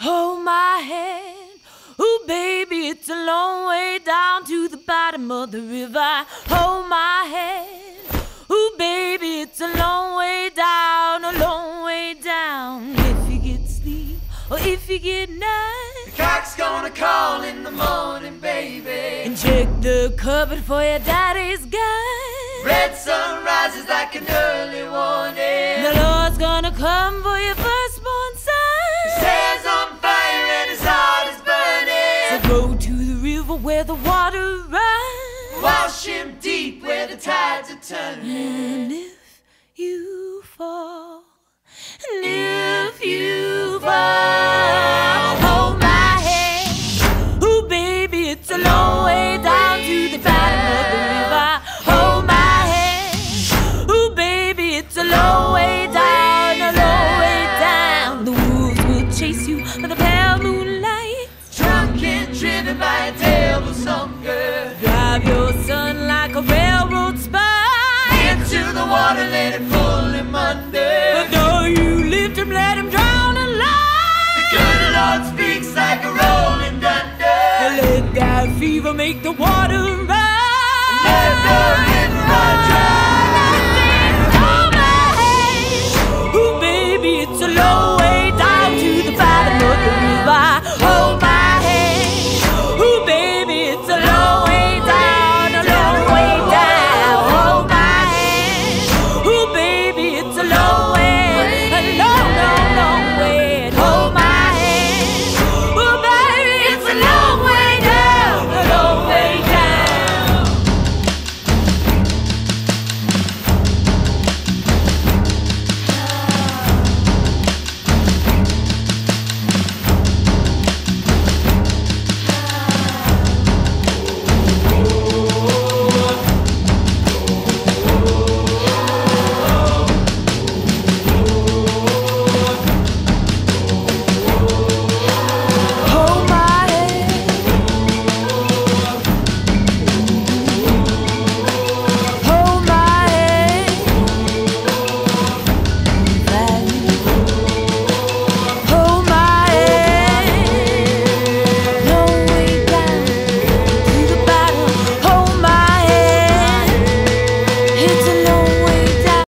Hold my hand. Ooh, baby, it's a long way down to the bottom of the river. Hold my hand. Ooh, baby, it's a long way down, a long way down. If you get sleep or if you get none. The cock's gonna call in the morning, baby. And check the cupboard for your daddy's gun. Red sun rises like an early warning. The Lord's gonna come for you. Where the water runs. Wash him deep where the tides are turning. And if you fall, and if you fall, hold my hand. Ooh, baby, it's a long way down to the bottom of the river. Hold my hand. Ooh, baby, it's a long way down, a long way down. The wolves will chase you by the pale moonlight. Drunk and driven by a Drive your son like a railroad spike. Into the water, let it pull him under. But you lift him, let him drown alive. The good Lord speaks like rolling thunder. Let that fever make the water rise. River dry. oh baby, it's a low.